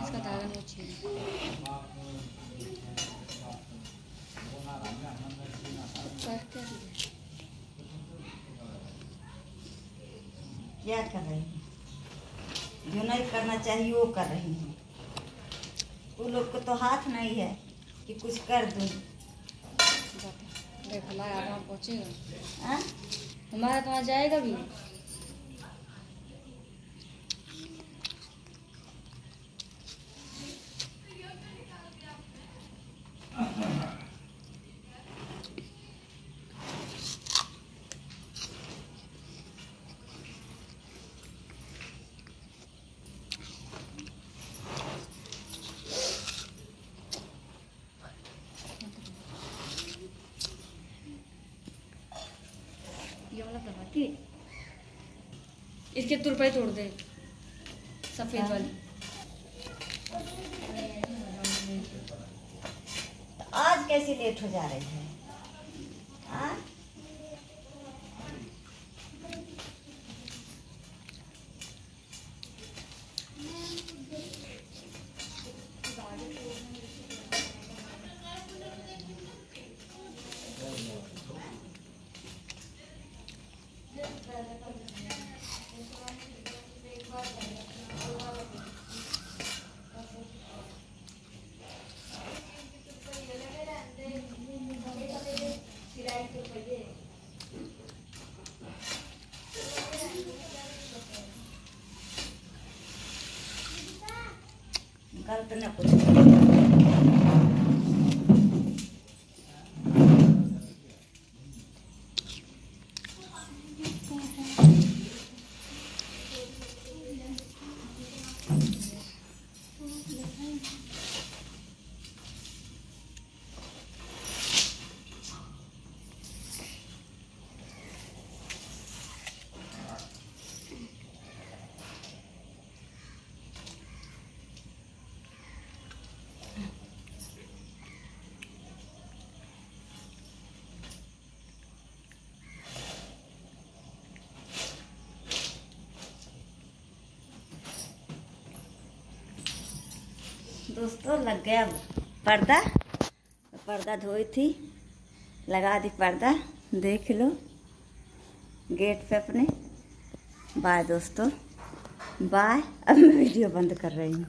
इसका दाना नहीं क्या कर रही हैं? जो नहीं करना चाहिए वो कर रही हैं। वो लोग को तो हाथ नहीं है कि कुछ कर दूँ। देख हमारा आधा पहुँचेगा हाँ? हमारा तो जाएगा भी ये वाला दबा के इसके तुरपाई तोड़ दे। सफ़ेद वाली तो आज कैसे लेट हो जा रही है हाँ? गलत न कुछ दोस्तों, लग गया पर्दा। पर्दा धोई थी, लगा दी पर्दा, देख लो। गेट पे अपने। बाय दोस्तों। बाय। अब मैं वीडियो बंद कर रही हूँ।